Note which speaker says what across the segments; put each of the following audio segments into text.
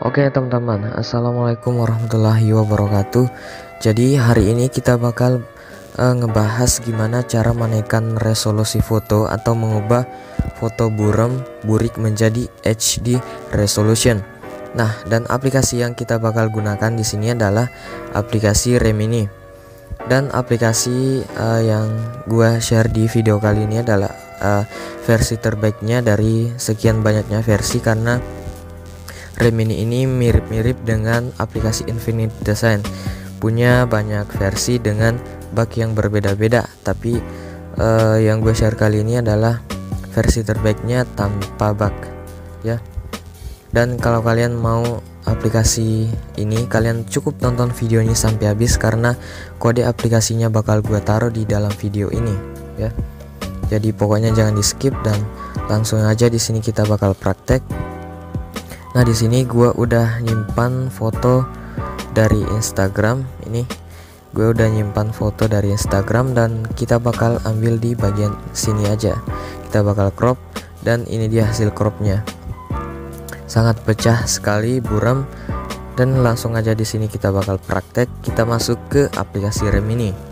Speaker 1: Oke teman-teman, Assalamualaikum warahmatullahi wabarakatuh. Jadi hari ini kita bakal uh, ngebahas gimana cara menaikkan resolusi foto atau mengubah foto buram burik menjadi HD resolution. Nah dan aplikasi yang kita bakal gunakan di sini adalah aplikasi Remini. Dan aplikasi uh, yang gua share di video kali ini adalah uh, versi terbaiknya dari sekian banyaknya versi karena Remini ini mirip-mirip dengan aplikasi Infinite Design. Punya banyak versi dengan bug yang berbeda-beda tapi uh, yang gue share kali ini adalah versi terbaiknya tanpa bug ya. Dan kalau kalian mau aplikasi ini kalian cukup tonton videonya sampai habis karena kode aplikasinya bakal gue taruh di dalam video ini ya. Jadi pokoknya jangan di skip dan langsung aja di sini kita bakal praktek Nah di sini gue udah nyimpan foto dari Instagram. Ini gue udah nyimpan foto dari Instagram dan kita bakal ambil di bagian sini aja. Kita bakal crop dan ini dia hasil cropnya. Sangat pecah sekali buram dan langsung aja di sini kita bakal praktek. Kita masuk ke aplikasi rem ini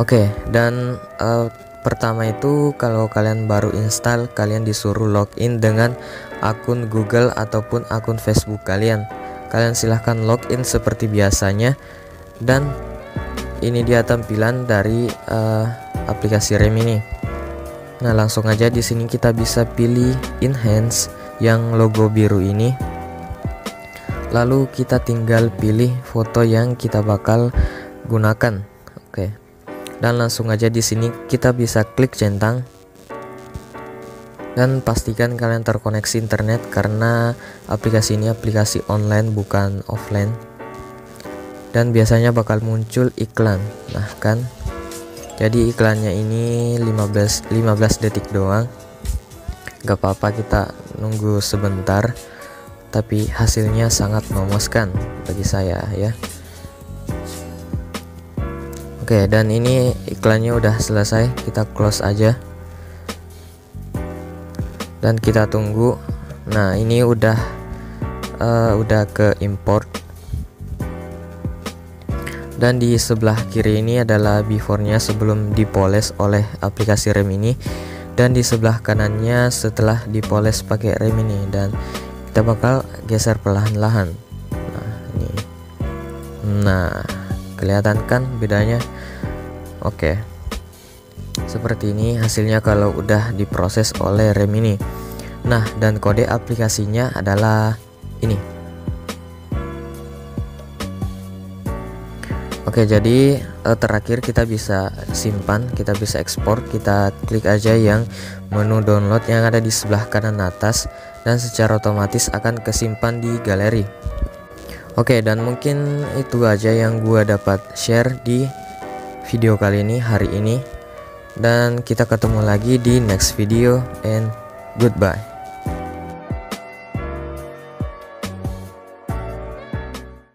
Speaker 1: oke dan uh, Pertama itu kalau kalian baru install kalian disuruh login dengan akun Google ataupun akun Facebook kalian. Kalian silahkan login seperti biasanya dan ini dia tampilan dari uh, aplikasi Rem ini. Nah, langsung aja di sini kita bisa pilih enhance yang logo biru ini. Lalu kita tinggal pilih foto yang kita bakal gunakan. Dan langsung aja di sini kita bisa klik centang. Dan pastikan kalian terkoneksi internet karena aplikasi ini aplikasi online bukan offline. Dan biasanya bakal muncul iklan. Nah kan? Jadi iklannya ini 15 15 detik doang. Gak apa-apa kita nunggu sebentar. Tapi hasilnya sangat memuaskan bagi saya ya Oke dan ini iklannya udah selesai. Kita close aja. Dan kita tunggu. Nah ini udah uh, udah ke import. Dan di sebelah kiri ini adalah before-nya sebelum dipoles oleh aplikasi rem ini. Dan di sebelah kanannya setelah dipoles pakai rem ini. Dan kita bakal geser perlahan-lahan. Nah ini. Nah kelihatan kan bedanya Oke. Seperti ini hasilnya kalau udah diproses oleh rem ini. Nah, dan kode aplikasinya adalah ini. Oke, jadi eh, terakhir kita bisa simpan, kita bisa ekspor, kita klik aja yang menu download yang ada di sebelah kanan atas dan secara otomatis akan kesimpan di galeri. Oke, dan mungkin itu aja yang gua dapat share di video kali ini hari ini. Dan kita ketemu lagi di next video and goodbye